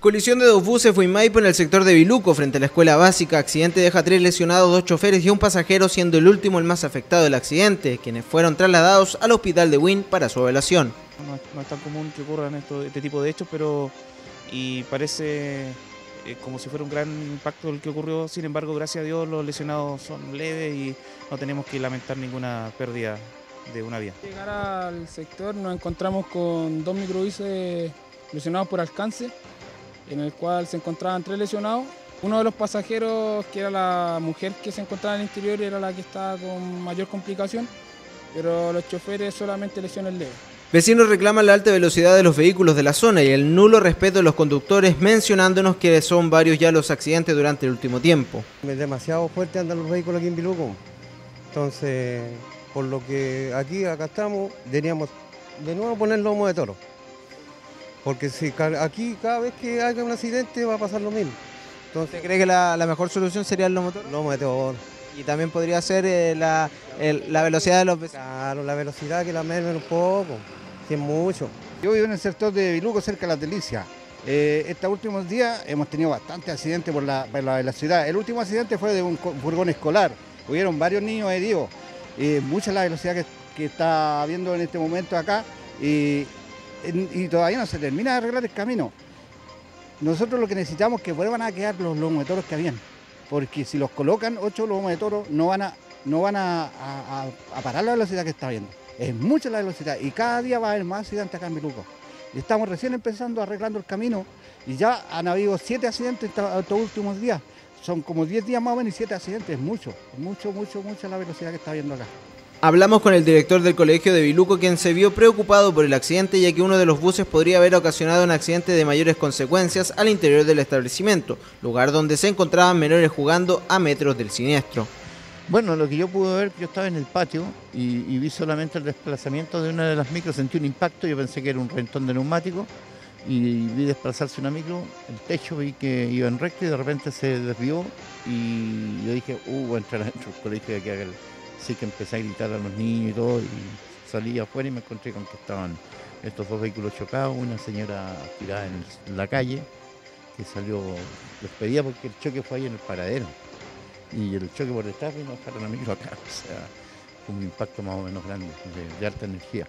Colisión de dos buses fue en Maipo en el sector de Biluco frente a la escuela básica. Accidente deja tres lesionados, dos choferes y un pasajero, siendo el último el más afectado del accidente, quienes fueron trasladados al hospital de Wynn para su evaluación. No, no es tan común que ocurran esto, este tipo de hechos, pero y parece eh, como si fuera un gran impacto el que ocurrió. Sin embargo, gracias a Dios los lesionados son leves y no tenemos que lamentar ninguna pérdida de una vía. Al llegar al sector nos encontramos con dos microbuses lesionados por alcance en el cual se encontraban tres lesionados. Uno de los pasajeros, que era la mujer que se encontraba en el interior, era la que estaba con mayor complicación, pero los choferes solamente lesiones leves. Vecinos reclaman la alta velocidad de los vehículos de la zona y el nulo respeto de los conductores, mencionándonos que son varios ya los accidentes durante el último tiempo. Es demasiado fuerte andan los vehículos aquí en Biluco. Entonces, por lo que aquí, acá estamos, deberíamos de nuevo poner lomo de toro. Porque si aquí cada vez que haya un accidente va a pasar lo mismo. Entonces, ¿Usted cree que la, la mejor solución sería el lomo Lomo de toro. Y también podría ser eh, la, el, la, velocidad de los vecinos. Claro, la velocidad que la mermen un poco, que es mucho. Yo vivo en el sector de Biluco, cerca de Las Delicias. Eh, estos últimos días hemos tenido bastantes accidentes por la, por la velocidad. El último accidente fue de un furgón escolar. Hubieron varios niños heridos. Eh, mucha la velocidad que, que está habiendo en este momento acá. Y y todavía no se termina de arreglar el camino. Nosotros lo que necesitamos es que vuelvan a quedar los lomos de toros que habían, porque si los colocan ocho lomos de toros no van a, no van a, parar la velocidad que está habiendo. Es mucha la velocidad y cada día va a haber más accidentes acá en Biluco. Estamos recién empezando arreglando el camino y ya han habido siete accidentes estos últimos días. Son como diez días más o menos y siete accidentes, es mucho, mucho, mucho, mucha la velocidad que está habiendo acá. Hablamos con el director del colegio de Biluco, quien se vio preocupado por el accidente, ya que uno de los buses podría haber ocasionado un accidente de mayores consecuencias al interior del establecimiento, lugar donde se encontraban menores jugando a metros del siniestro. Bueno, lo que yo pude ver, yo estaba en el patio y, vi solamente el desplazamiento de una de las micros, sentí un impacto, yo pensé que era un rentón de neumático y vi desplazarse una micro, el techo vi que iba en recto y de repente se desvió y yo dije, uh, voy a entrar adentro del colegio de aquí a Así que empecé a gritar a los niños y todo, y salí afuera y me encontré con que estaban estos dos vehículos chocados, una señora tirada en la calle, que salió, les pedía porque el choque fue ahí en el paradero, y el choque por detrás vino a dejar a acá, o sea, fue un impacto más o menos grande, de alta energía.